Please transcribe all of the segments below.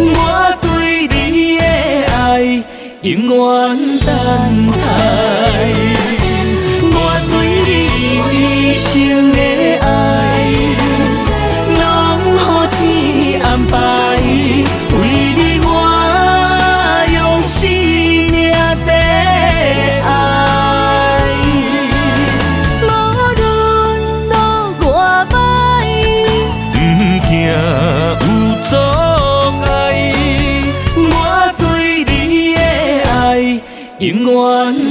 我对你的爱永远等待。我对你一生的 one.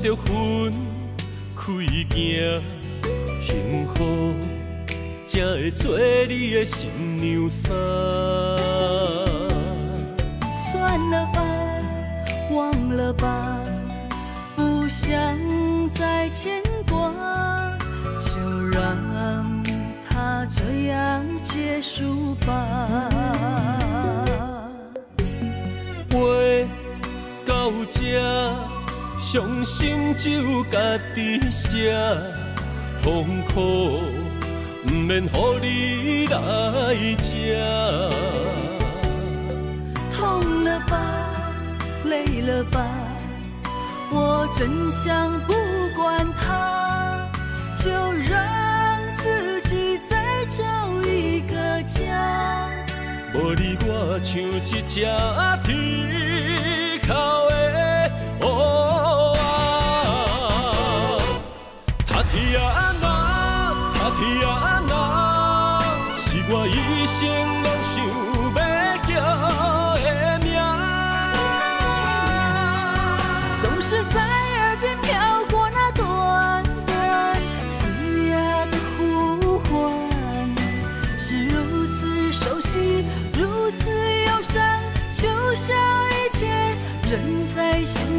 着分开走，幸福才会做你的新娘衫。算了吧，忘了吧，不想再牵挂，就让它这样结束吧。伤心酒，家己呷，痛苦不免乎你来呷。痛了吧，累了吧，我真想不管他，就让自己再找一个家。无你我像一只天口的。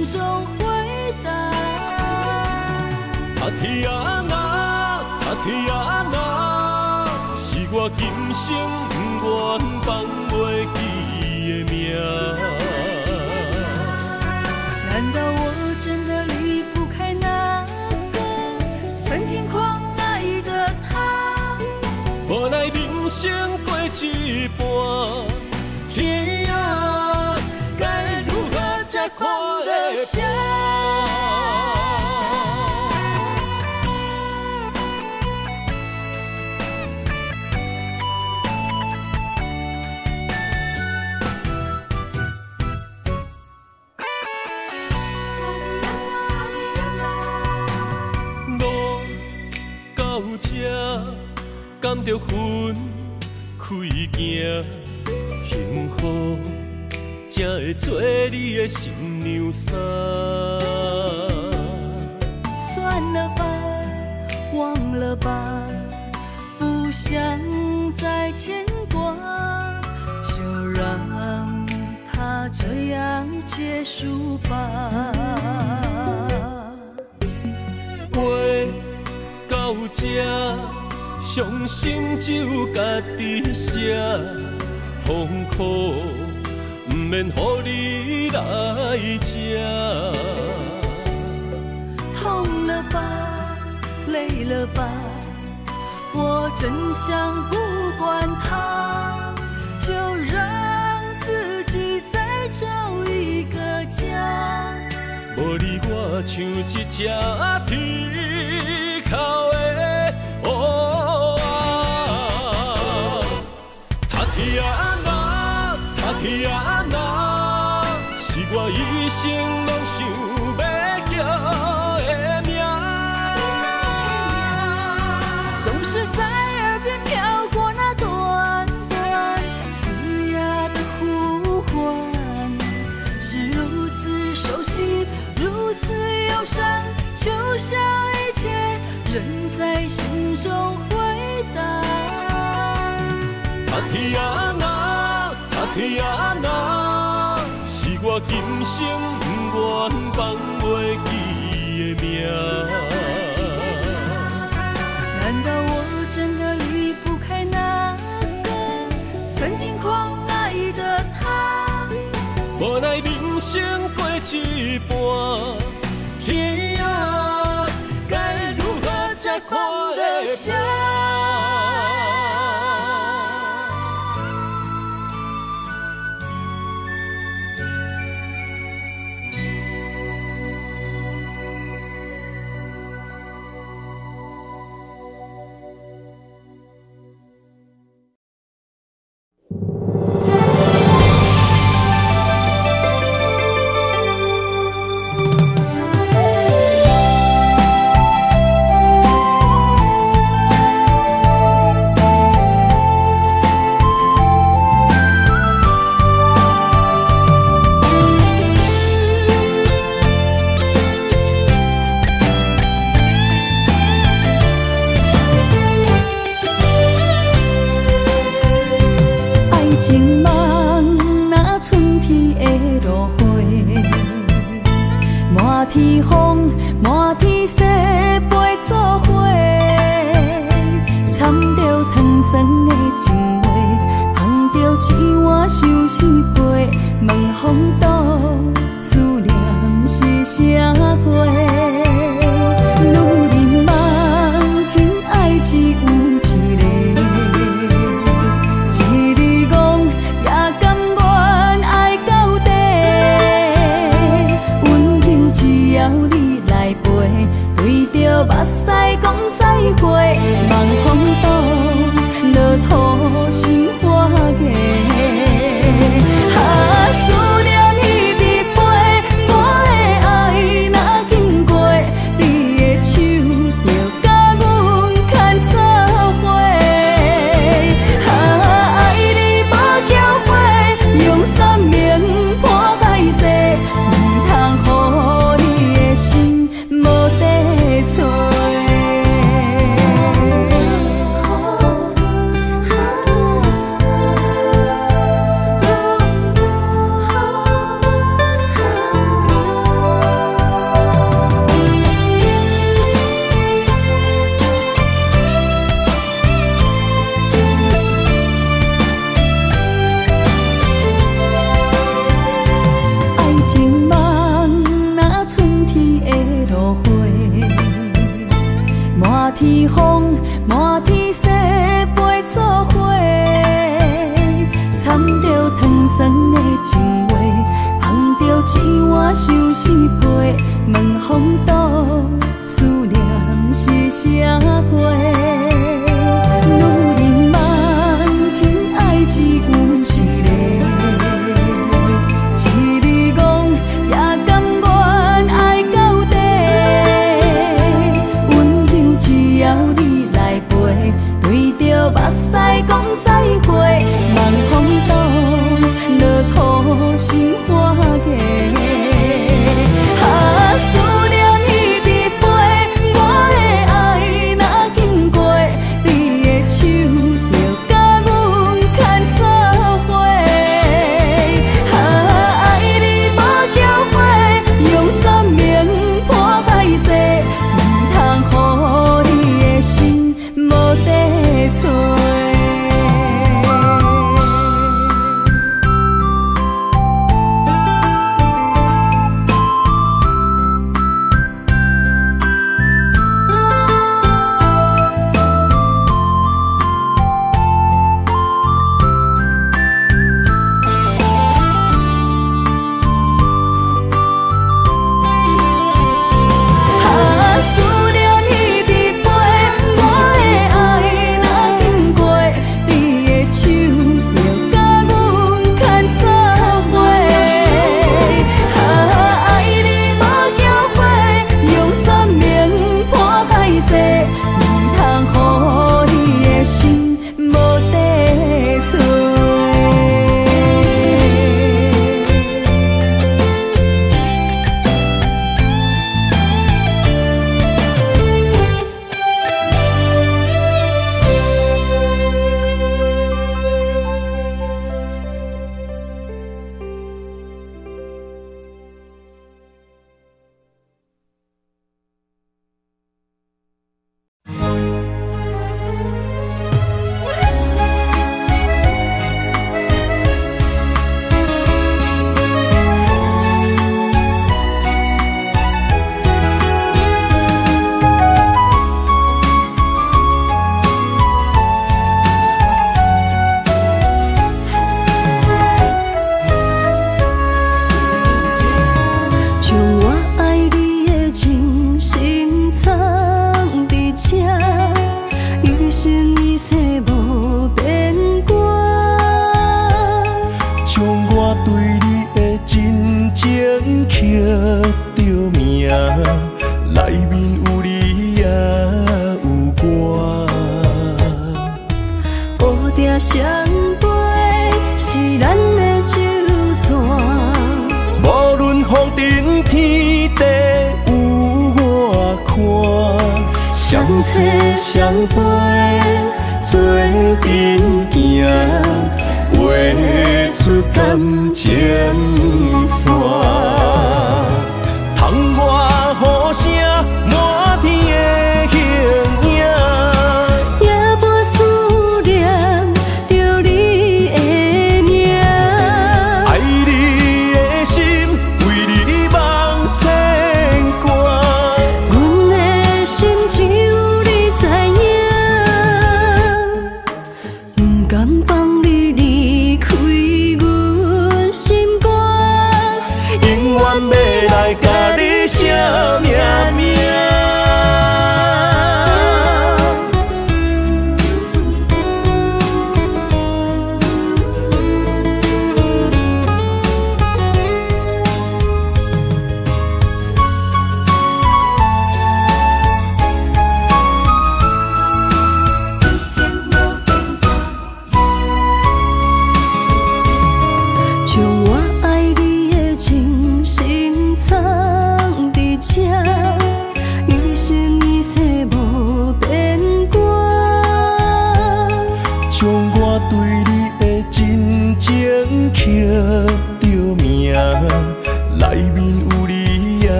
心中回荡。塔提亚娜，塔提亚娜，是我今生不愿放袂记的名。难道我真的离不开那个曾经狂爱的他？无奈人生过一半，甘着分开行，幸福才会做你的新娘衫。算了吧，忘了吧，不想再牵挂，就让它这样结束吧。话到这，伤心只有家己写，痛苦不免乎你来吃。痛了吧，累了吧，我真想不管它，就让自己再找一个家。无你我像一只啼哭的塔提亚娜，是我一生拢生不愿放袂记的名。难道我真的离不开那个曾经狂爱的他？无奈人生过一半，天涯，该如何才看得下？情梦那春天的落花，满天风，满天雪，陪作伙，掺着糖霜的情话，捧着一碗相思杯，问风度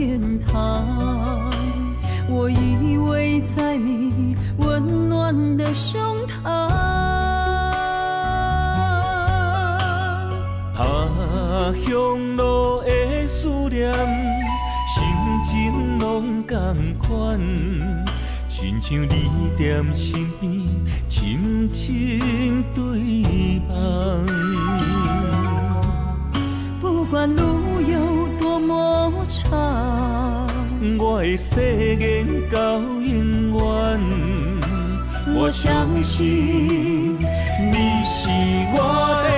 天堂。我依偎在你温暖的胸膛。他乡路的思念，心情拢同款，亲像你在身边，深深对望。的誓言到永远我相信你是我的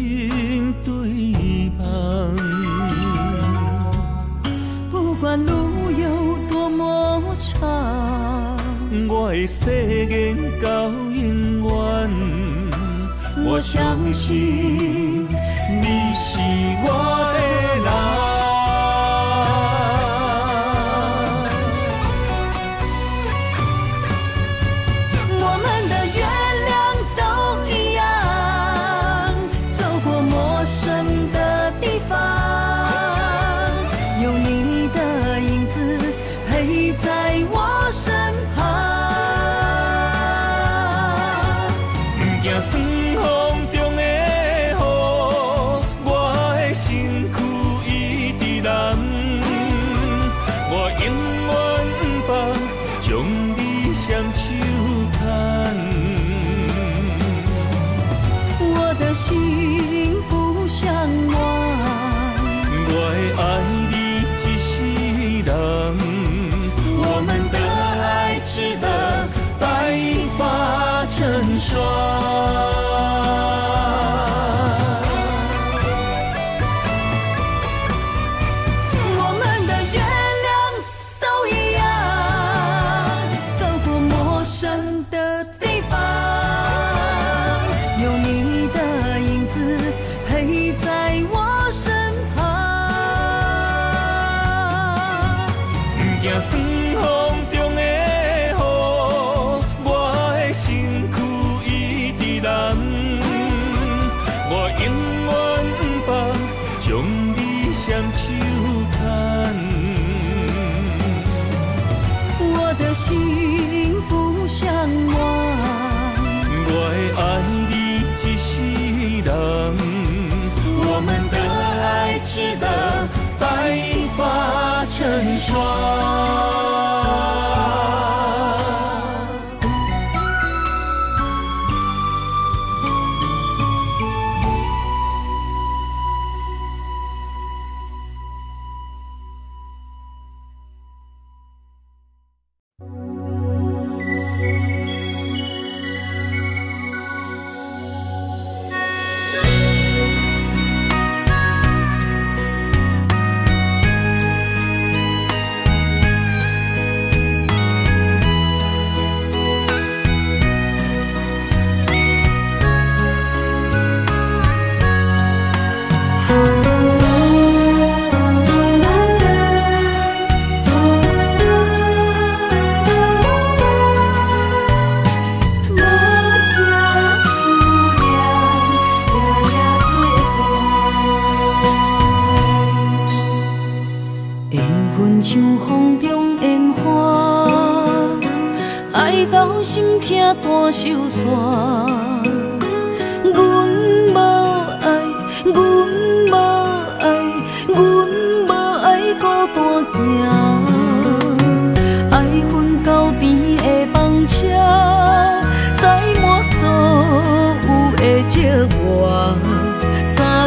心对望。不管路有多么长，我的誓言到永远，我相信。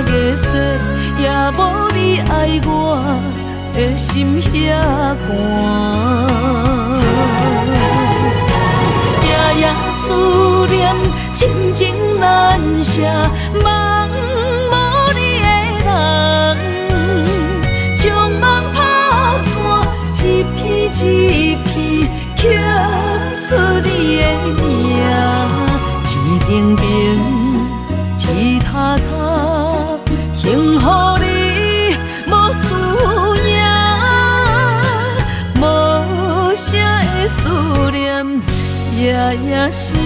月色也无你爱我的心遐寒。夜夜思念，情情难舍，夜夜心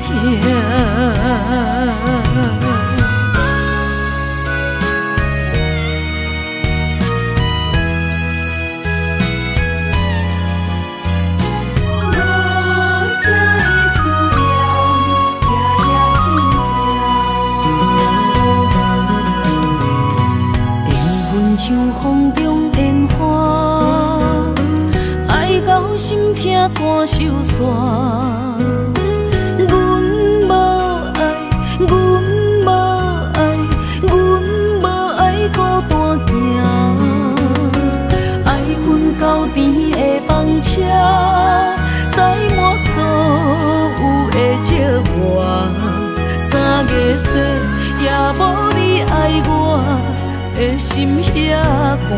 痛。怎收煞？阮无爱，阮无爱，阮无爱孤单行。爱恨交织的房车，载满所有的寂寞。三月雪也无你爱我的心遐寒。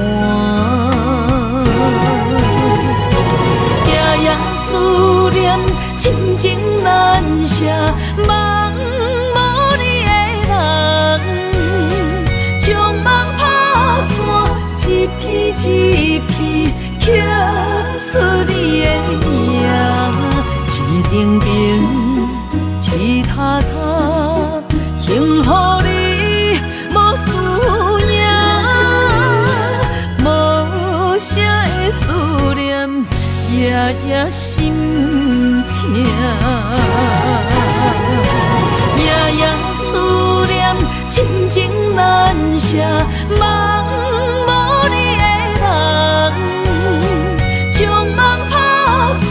思念，亲情难舍，梦无你的人。将梦打散，一片一片刻出你的名，一定定，一塔塔，幸福你无思难舍，梦无你的人。将梦打散，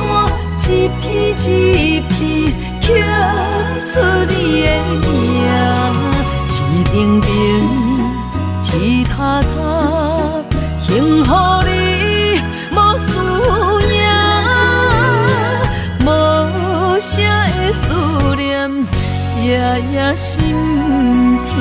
一片一片刻出你的名，一定定，一塔塔，幸福你无思念。无声的思念，夜夜心痛。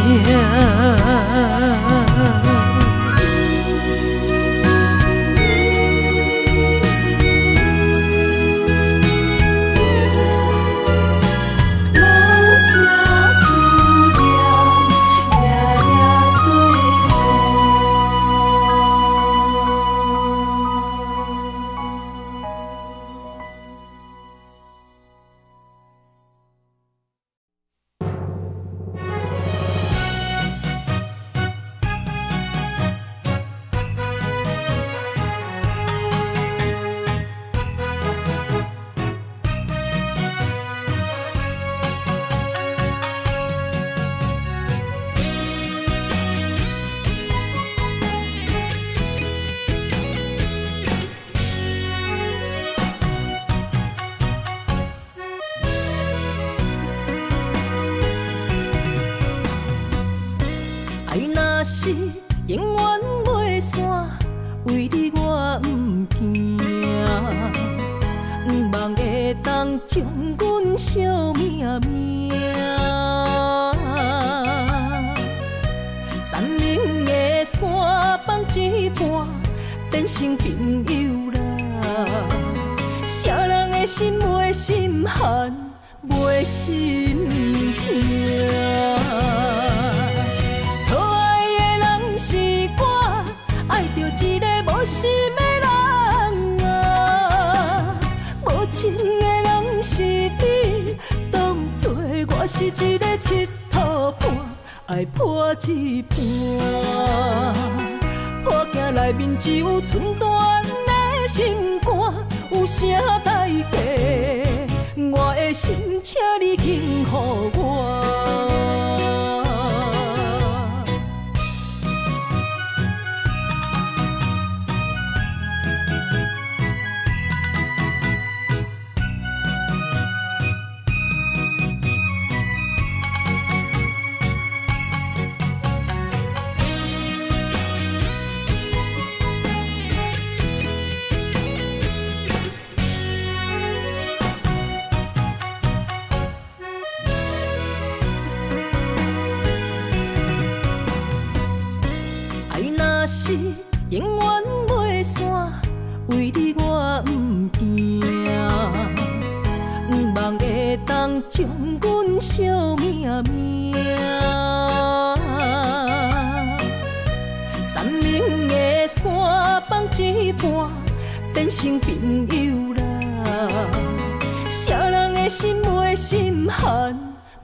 恨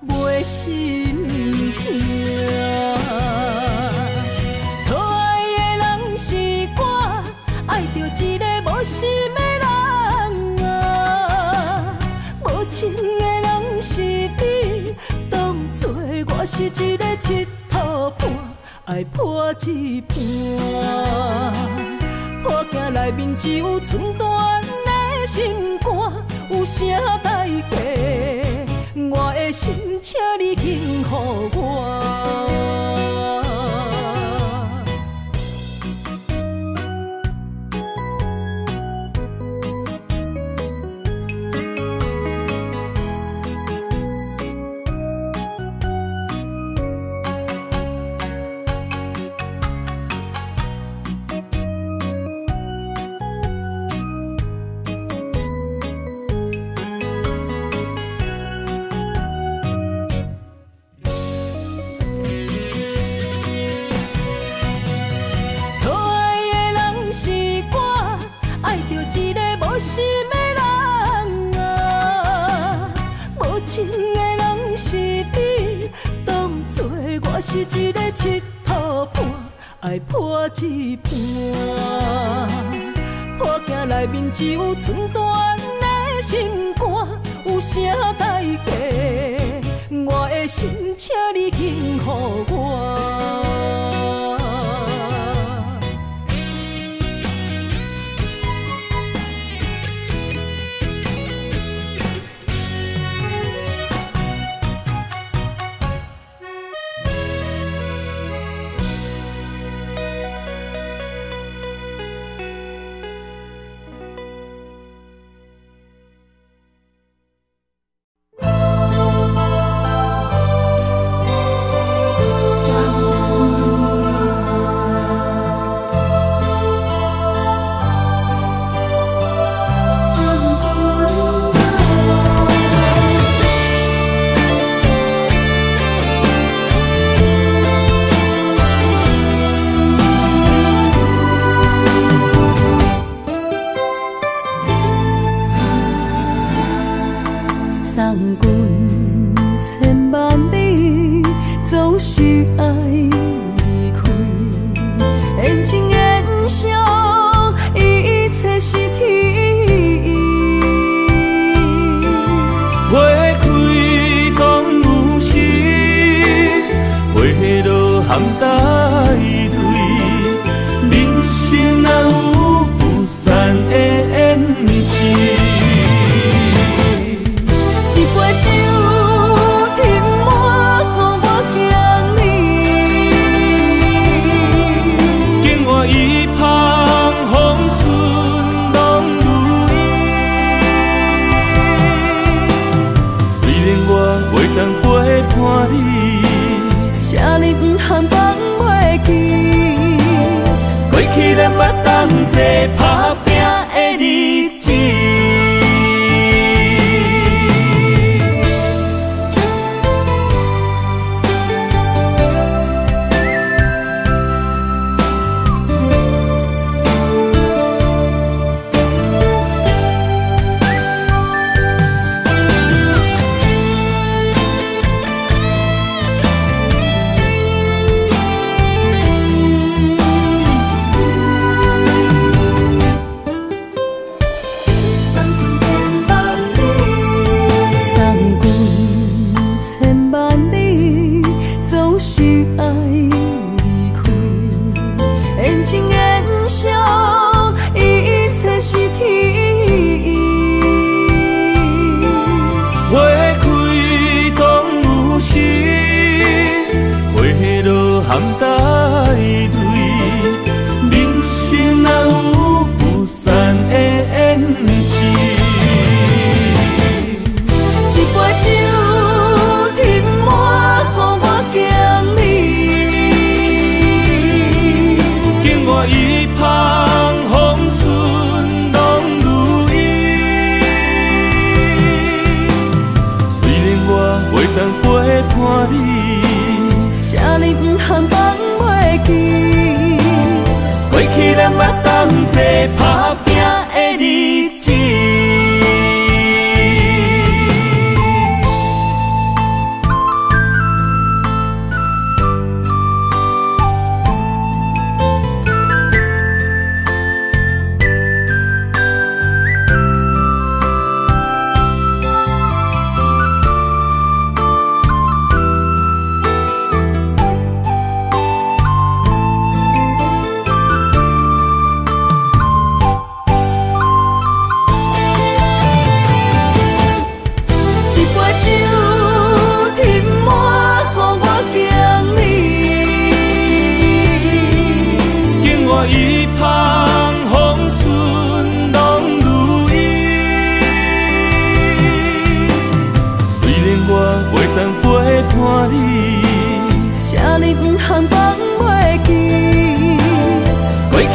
袂心痛，错爱的人是我，爱着一个无心的人啊。无情的人是你，当作我是一个铁佗伴，爱破一片。破镜里面只有寸断的心肝，有啥代价？心，请你轻予我。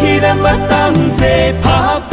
khi đã mất tăng dễ pháp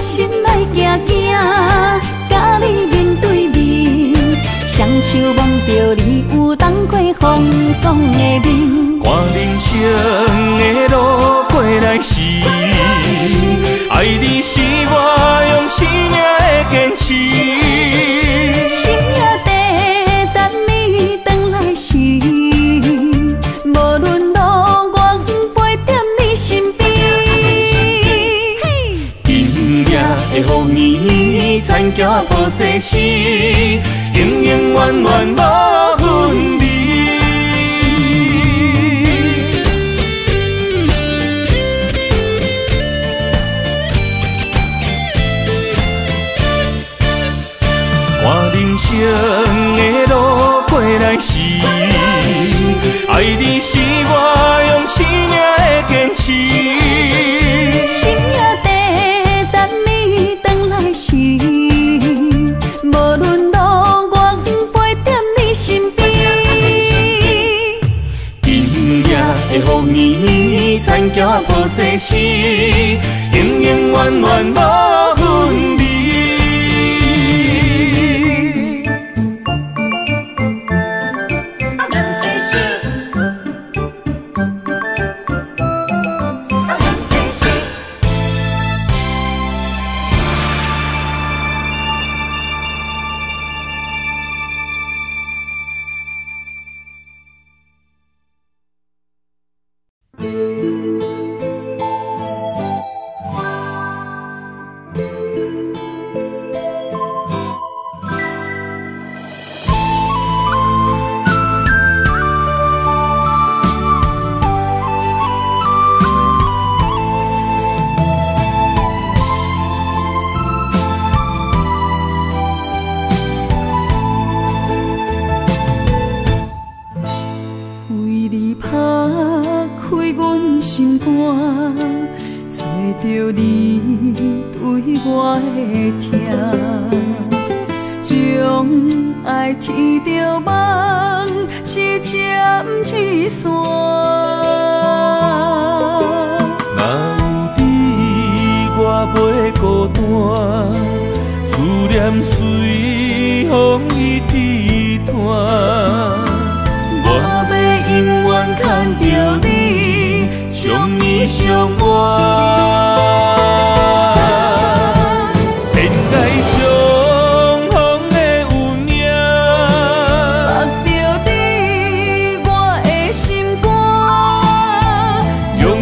心内惊惊，甲你面对面，双手望着你有冻过风霜的面，看人生的路过来时，爱你心。着菩萨心，永永远远无分离。人生的路。这福气是永永远远无。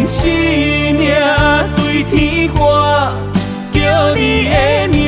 性命对天喊，叫你的名。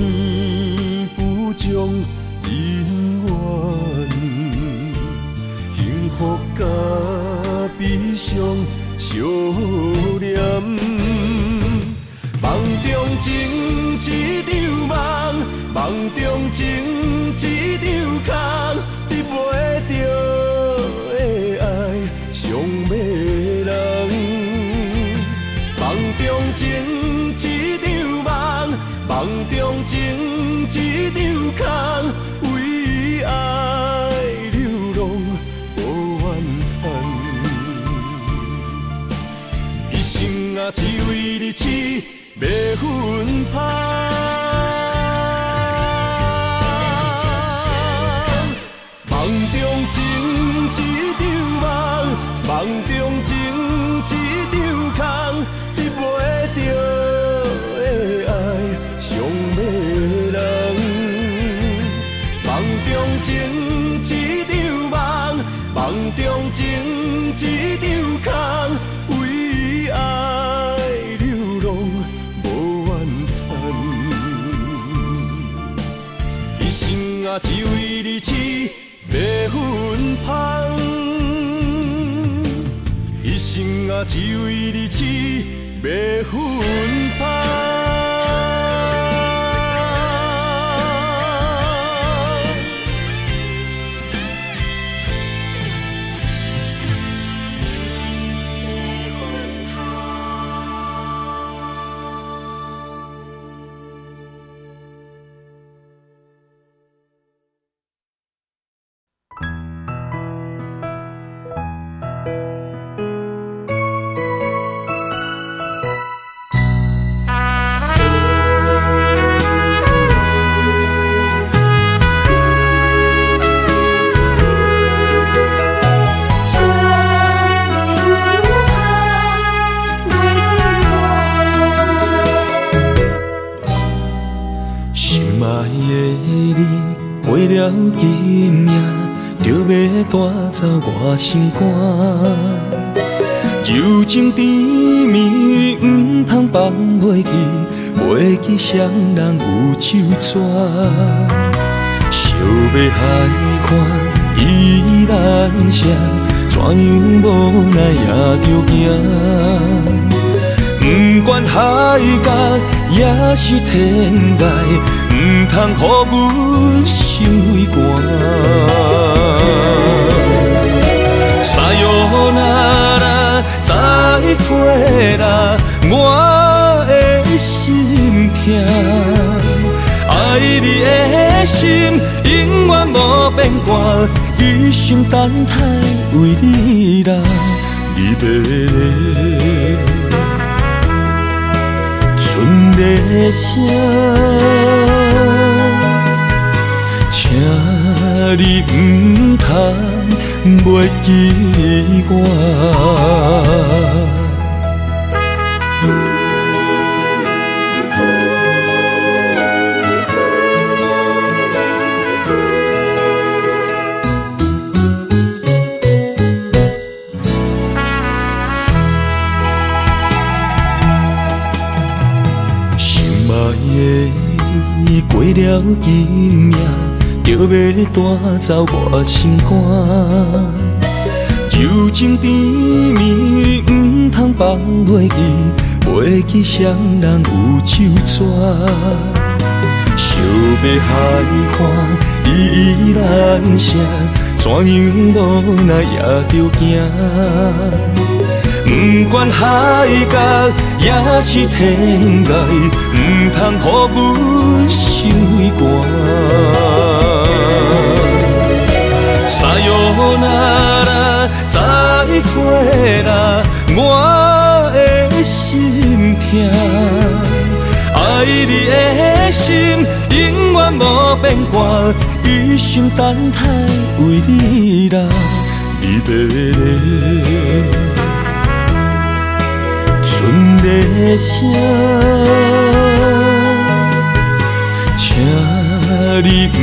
天不将人怨，幸福甲悲伤，想念。梦中情，一场梦，梦中情，一场空。张空，为爱流浪无怨叹。一生啊，只为你痴，要 juntos. 走我心肝。柔情甜蜜，毋通放袂记，袂记双人有手纸。小要海看依然谁，怎样无奈也着行。不管海角也是天涯，唔通予阮心为寒。沙哟那拉，再会啦，我的心痛。爱你的心永远无变卦，一生等待为你啦，你要阮的声，请你唔通袂记我。过了今夜，就要带走我心肝。柔情甜蜜，毋通放袂记，袂记双人有手纸。想要海看依然声，怎样无奈也着行。不管海角也是天涯，不通予阮心为寒。沙哟那拉，再会啦，我的心痛。爱你的心永远无变卦，一生等待为你啦，你要阮的声，请你唔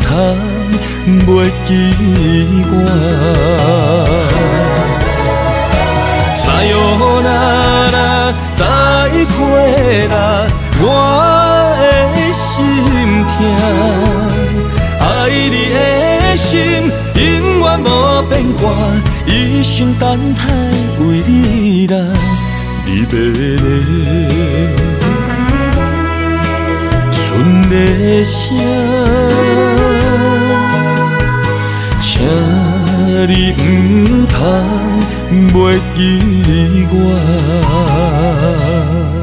通袂记我。沙哟那拉，再会啦，我的心痛。爱你的心永远无变卦，一生等待为你啦。你要阮的声，你唔通袂记我。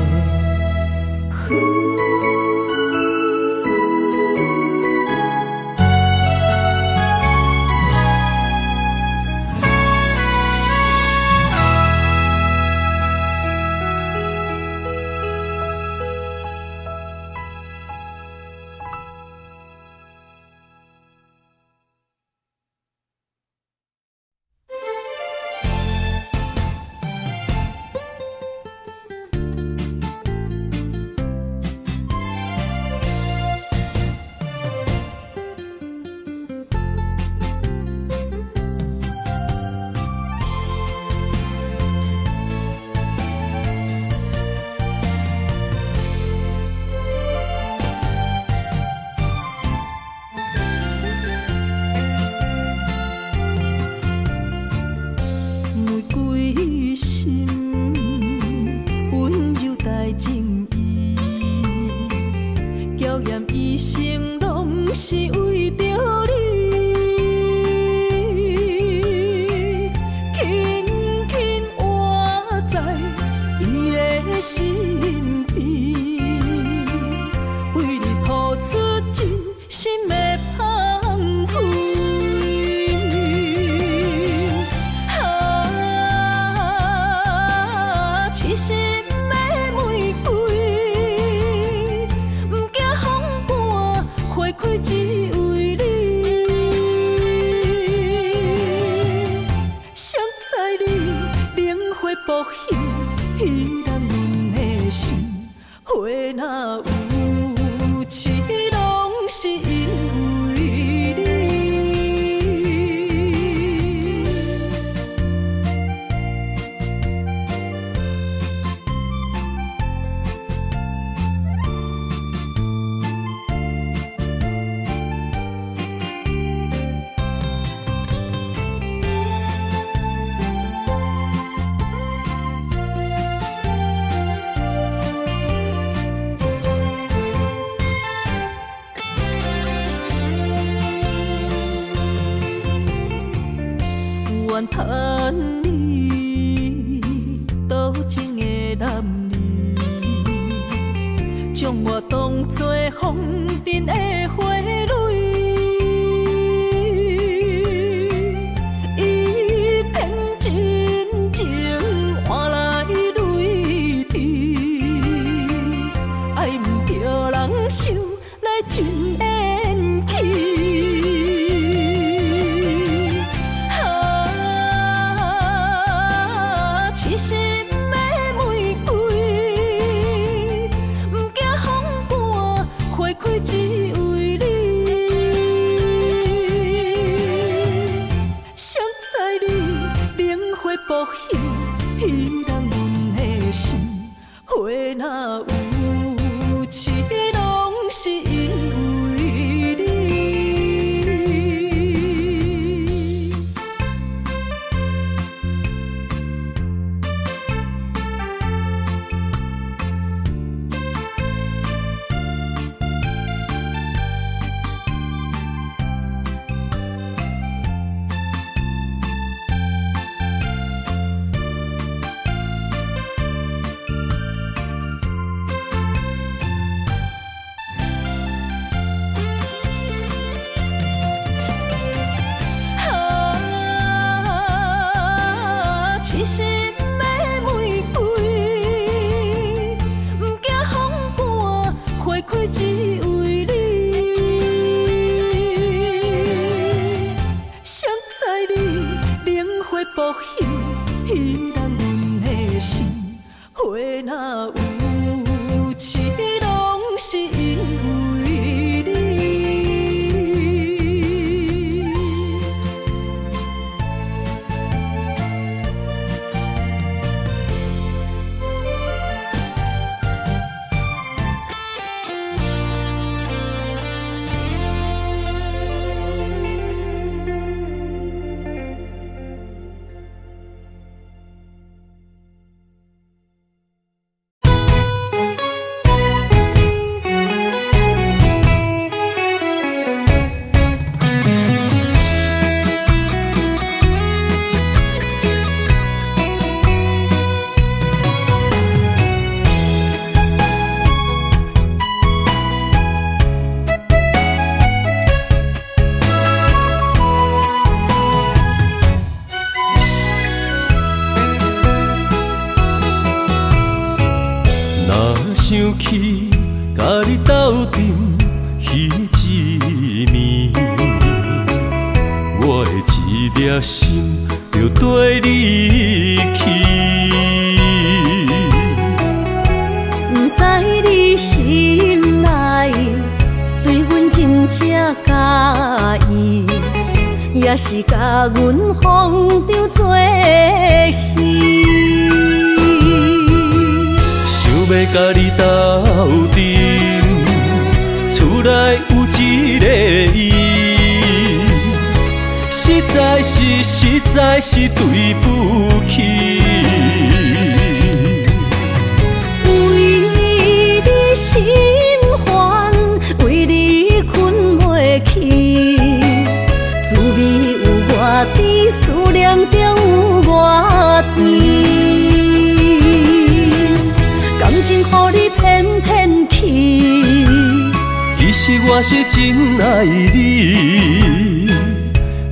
是真爱你。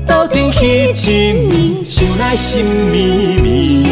斗阵彼一暝，想来心绵绵。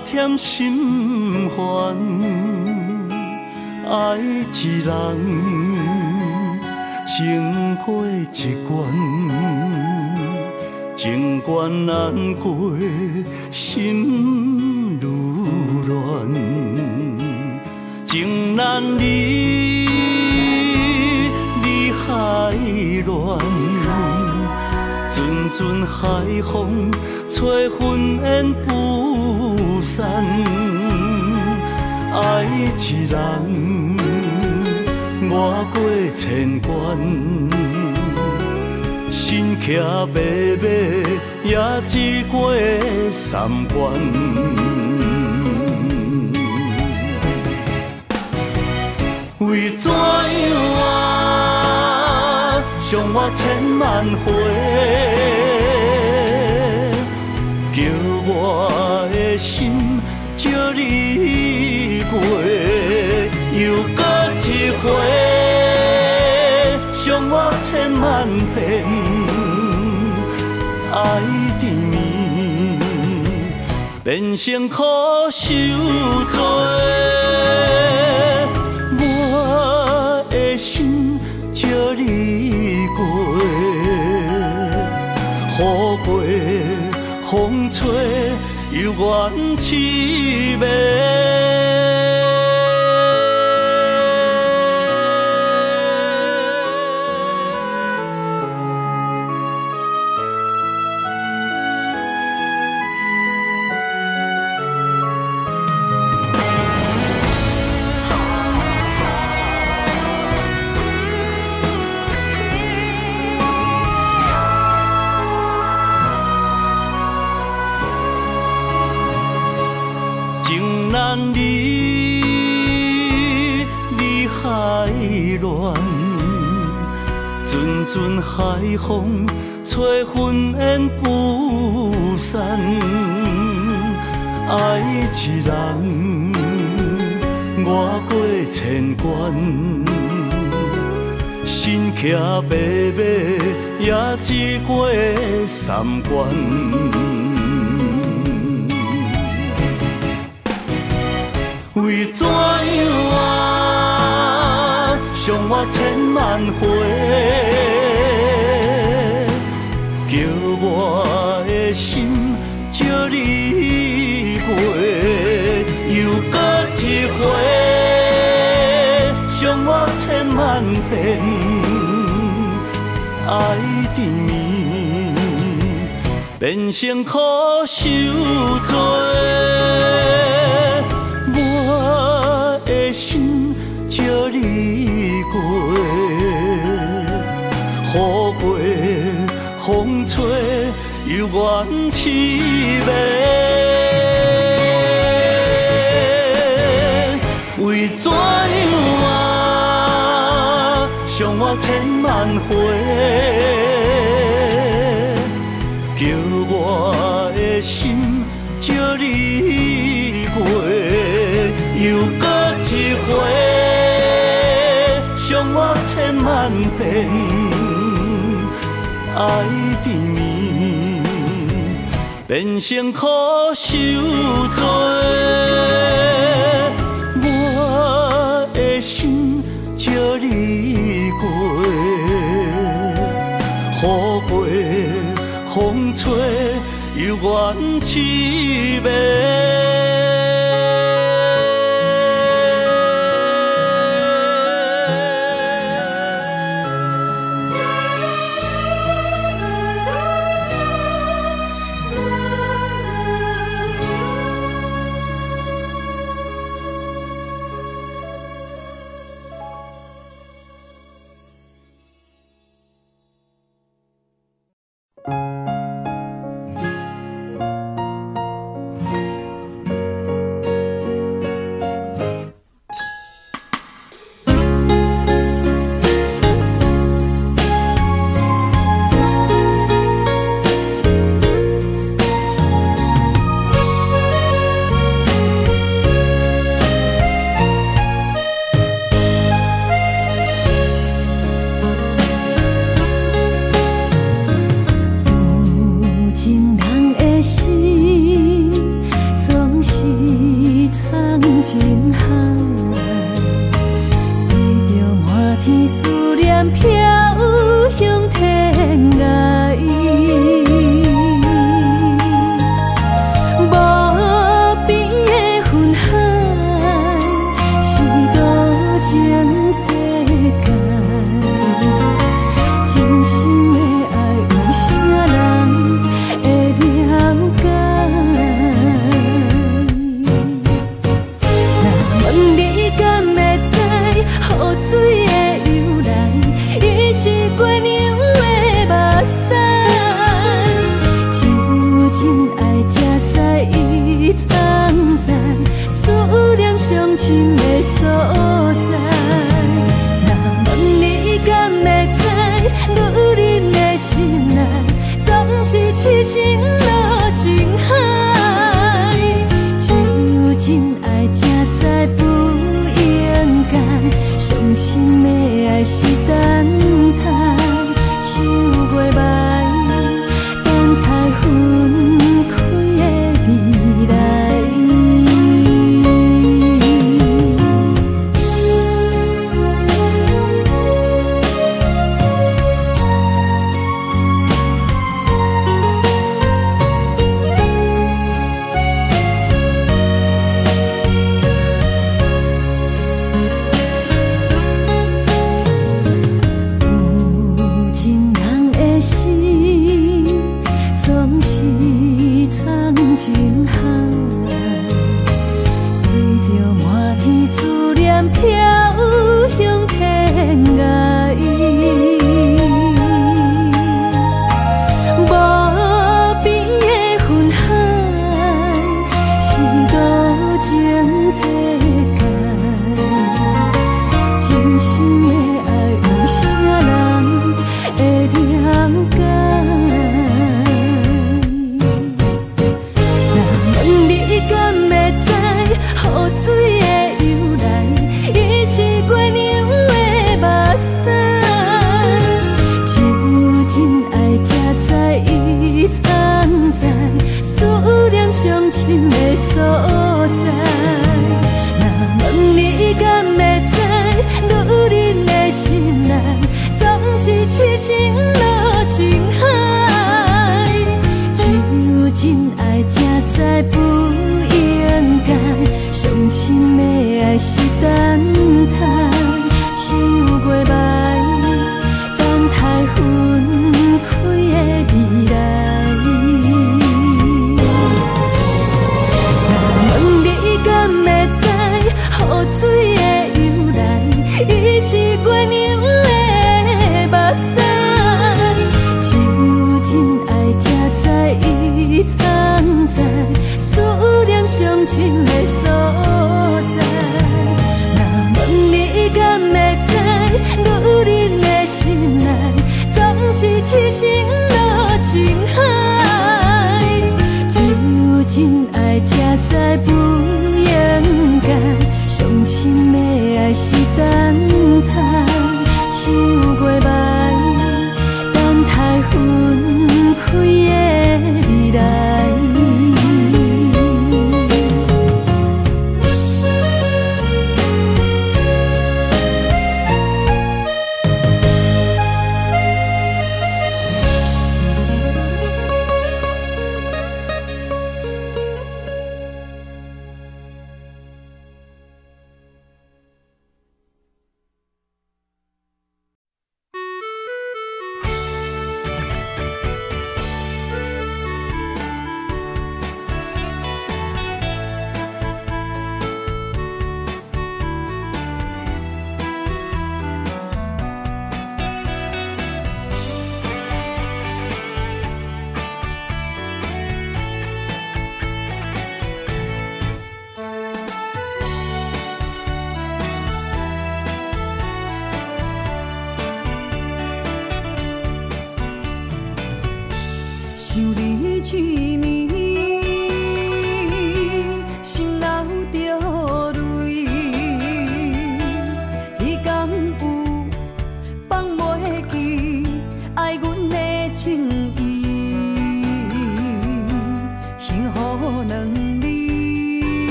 添心烦。爱一人，情过一关，情关难过，心如乱。情难离，离海乱，阵阵海风吹云烟过千关，心骑马马也只过三关。为怎样啊？伤我千万回，叫我的心借你过，又搁一回，人生苦受罪。我的心借你过，雨过风吹又怨凄美。风吹云烟不散。爱一人，我过千关，心骑白马也只过三关。为怎样啊？伤我千万回，叫我的心借你过，又搁一回，伤我千万遍，爱缠绵，变成苦受罪。我的心借你过，何故风吹犹原痴迷，为怎样啊？伤我千万回，叫我的心借你过，又搁一回，伤我千万遍，爱。变成苦受罪，我的心借你过，雨过风吹，犹原痴迷。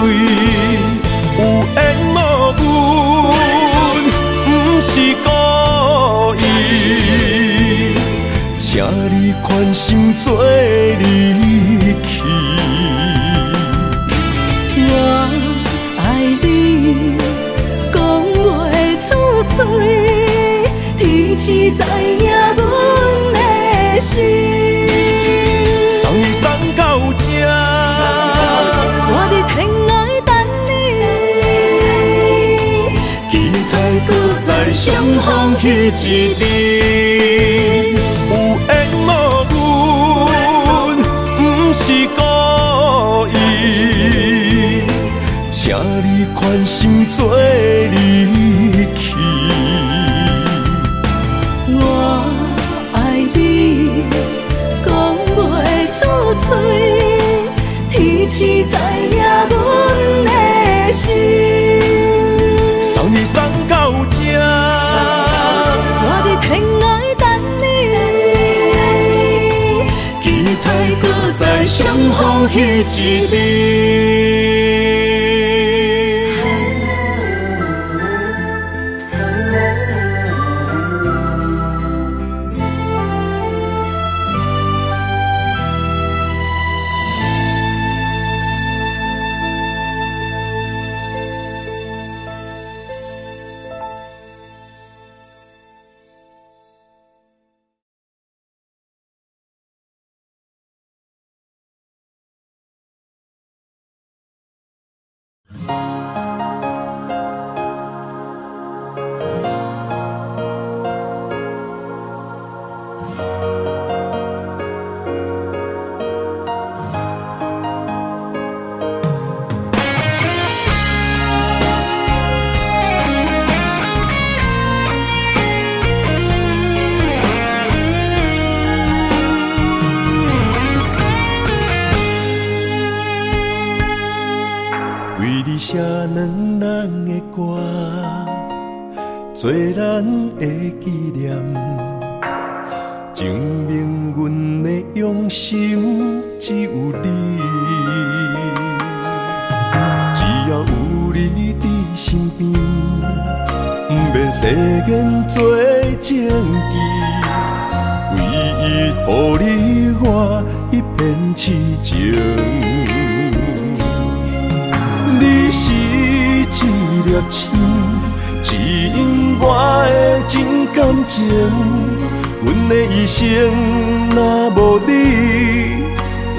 对，有缘无分，不是故意，请你宽心做你。讲起一字有缘无份不是故意请你宽心做人风彼一边。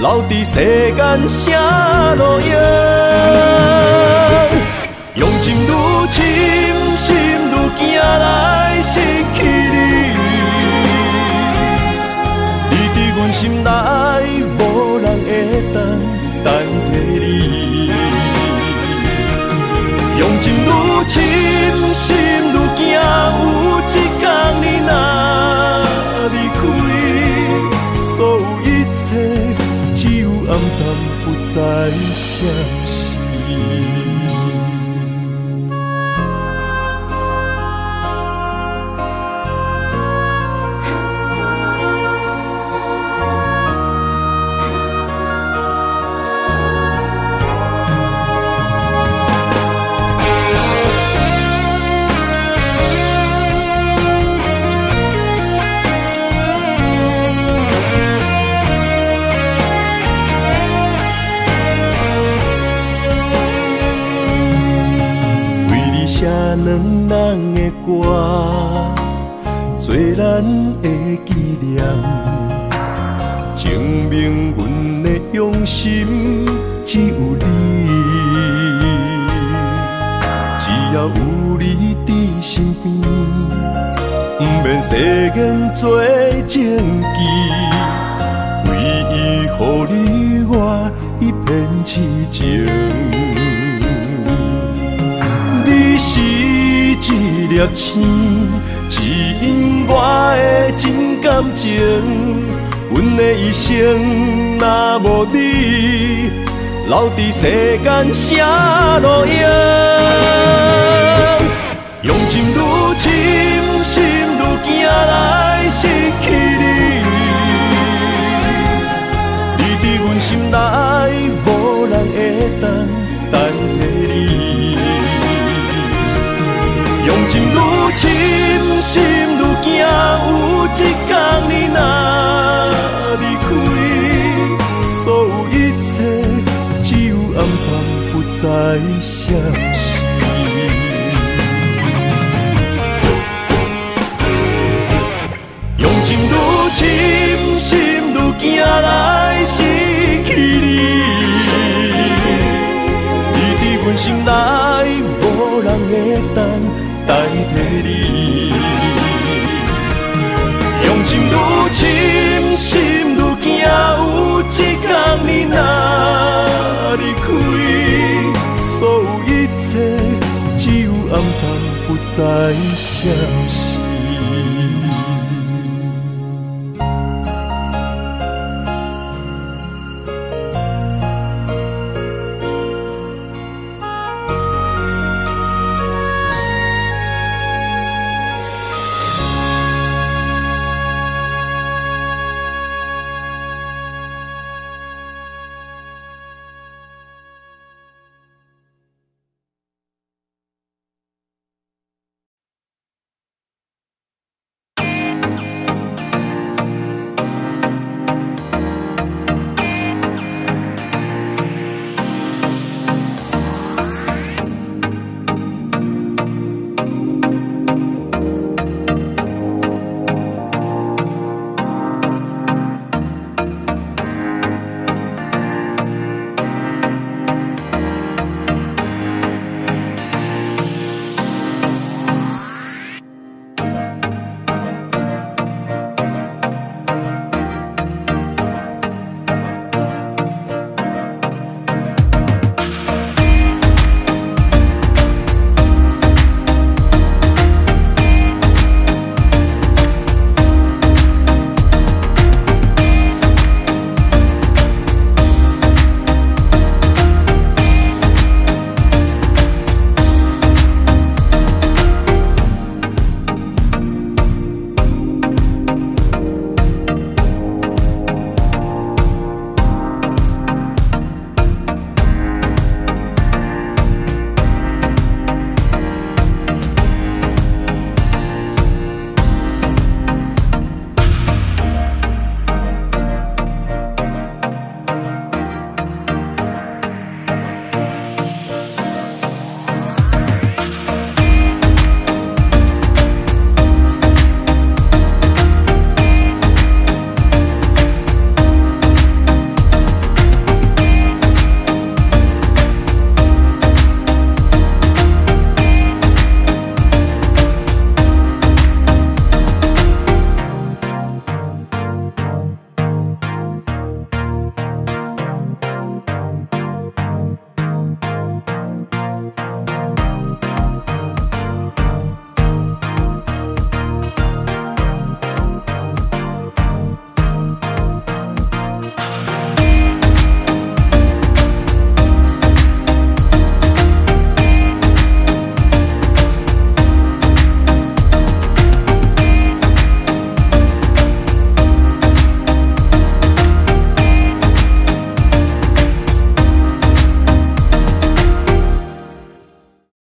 留伫世间啥路用？用情愈深，心愈惊来失去你。你伫阮心内，无人会当代替你。用情愈深，心愈惊，有一不再想。两人的歌，做咱的纪念，证明阮的用心只有你。只要有你伫身边，不免世间做证据，唯一予你我一片痴情。粒星，指引我的真感情。阮的一生若无你，留伫世间啥路用？用情愈深，心愈惊来失去你。你伫阮心内，无人会当愈深，心愈惊，有一天你若离开，所有一切只有暗淡，不再相信。用情愈深，心愈惊来失去你。你伫阮心内，无人代替你。用情愈深，心愈惊，有一天你若离开，所有一切只有暗淡，不再相信。